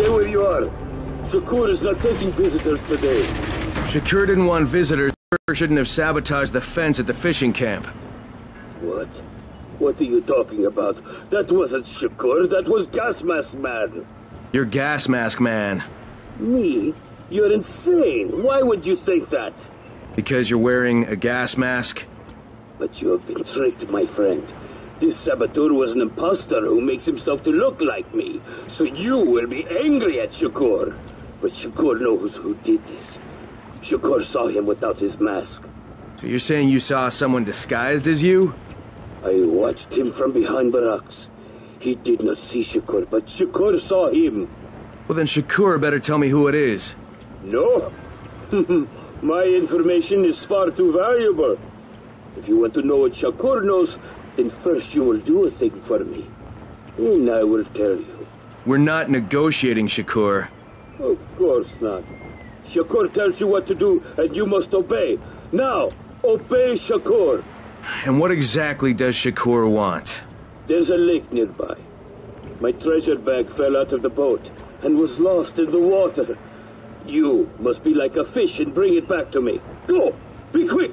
Stay where you are. Shakur is not taking visitors today. Shakur didn't want visitors. Shakur shouldn't have sabotaged the fence at the fishing camp. What? What are you talking about? That wasn't Shakur, that was Gas Mask Man. You're gas mask man. Me? You're insane. Why would you think that? Because you're wearing a gas mask? But you have been tricked, my friend. This saboteur was an impostor who makes himself to look like me. So you will be angry at Shakur. But Shakur knows who did this. Shakur saw him without his mask. So you're saying you saw someone disguised as you? I watched him from behind the rocks. He did not see Shakur, but Shakur saw him. Well then Shakur better tell me who it is. No? My information is far too valuable. If you want to know what Shakur knows, then first you will do a thing for me. Then I will tell you. We're not negotiating, Shakur. Of course not. Shakur tells you what to do, and you must obey. Now, obey Shakur. And what exactly does Shakur want? There's a lake nearby. My treasure bag fell out of the boat and was lost in the water. You must be like a fish and bring it back to me. Go! Be quick!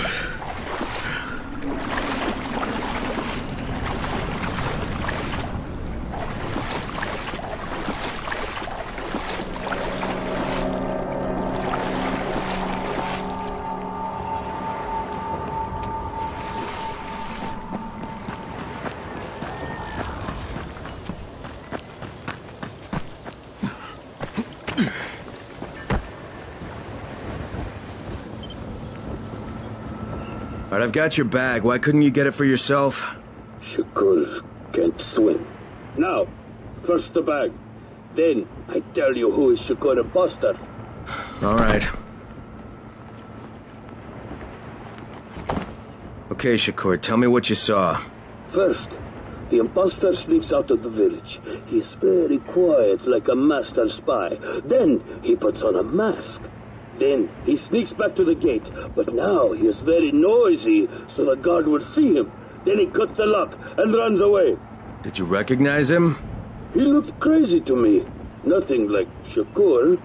All right, I've got your bag. Why couldn't you get it for yourself? Shakur can't swim. Now, first the bag. Then I tell you who is Shakur imposter. All right. Okay, Shakur, tell me what you saw. First, the impostor sneaks out of the village. He's very quiet, like a master spy. Then he puts on a mask. Then he sneaks back to the gate, but now he is very noisy, so the guard will see him. Then he cuts the lock and runs away. Did you recognize him? He looked crazy to me. Nothing like Shakur.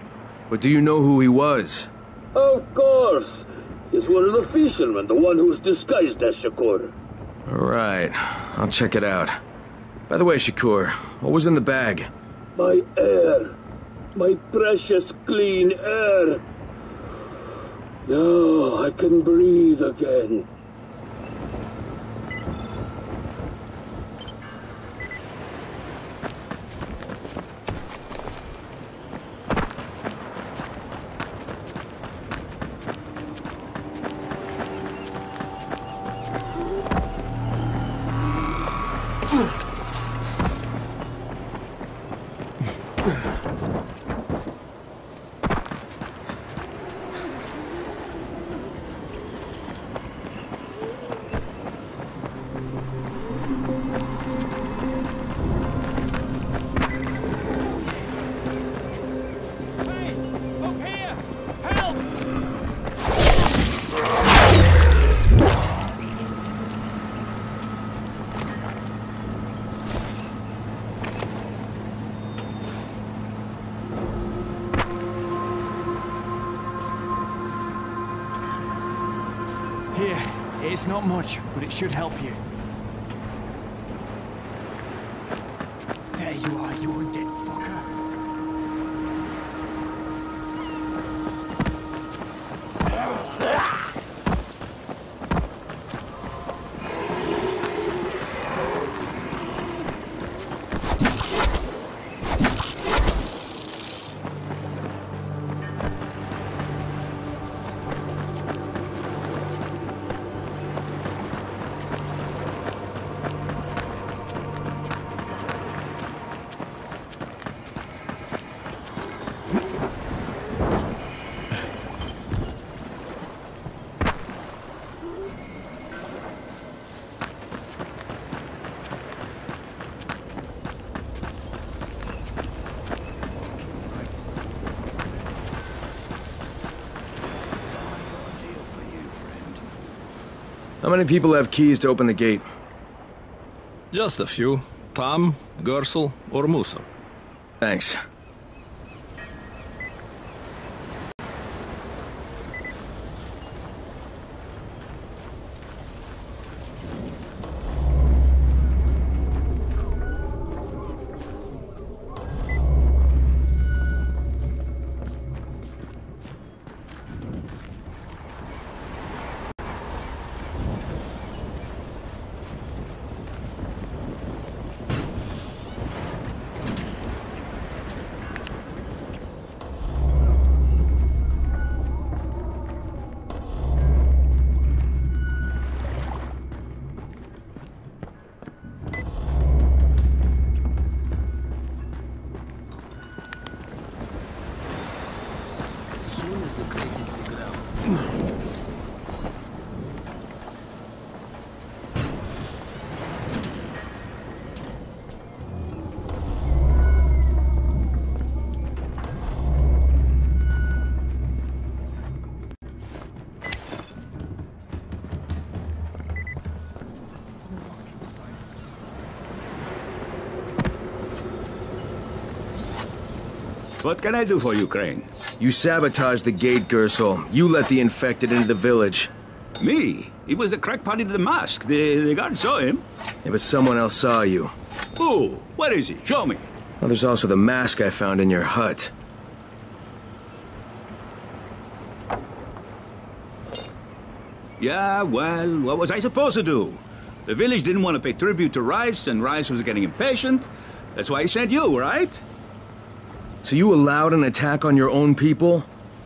But do you know who he was? Of course. He's one of the fishermen, the one who's disguised as Shakur. All right, I'll check it out. By the way, Shakur, what was in the bag? My air. My precious clean air. Now I can breathe again. Here, it's not much, but it should help you. There you are, you undead fucker. How many people have keys to open the gate? Just a few. Tom, Gersel, or Musa. Thanks. Ground. What can I do for you, Crane? You sabotaged the gate, Gersel. You let the infected into the village. Me? He was the crackpot in the mask. The, the guard saw him. Yeah, but someone else saw you. Who? Where is he? Show me. Well, there's also the mask I found in your hut. Yeah, well, what was I supposed to do? The village didn't want to pay tribute to Rais, and Rais was getting impatient. That's why he sent you, right? So you allowed an attack on your own people?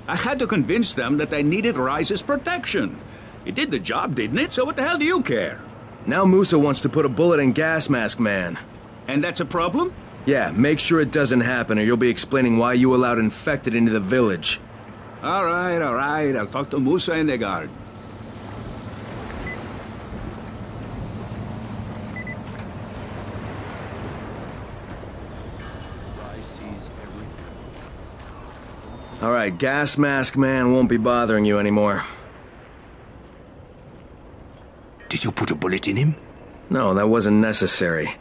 I had to convince them that they needed Rais's protection. It did the job, didn't it? So what the hell do you care? Now Musa wants to put a bullet in Gas Mask Man. And that's a problem? Yeah, make sure it doesn't happen or you'll be explaining why you allowed infected into the village. All right, all right. I'll talk to Musa and the guard. Alright, Gas Mask Man won't be bothering you anymore. Did you put a bullet in him? No, that wasn't necessary.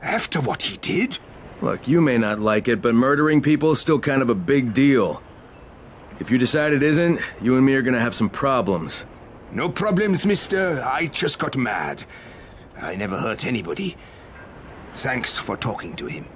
After what he did? Look, you may not like it, but murdering people is still kind of a big deal. If you decide it isn't, you and me are gonna have some problems. No problems, mister. I just got mad. I never hurt anybody. Thanks for talking to him.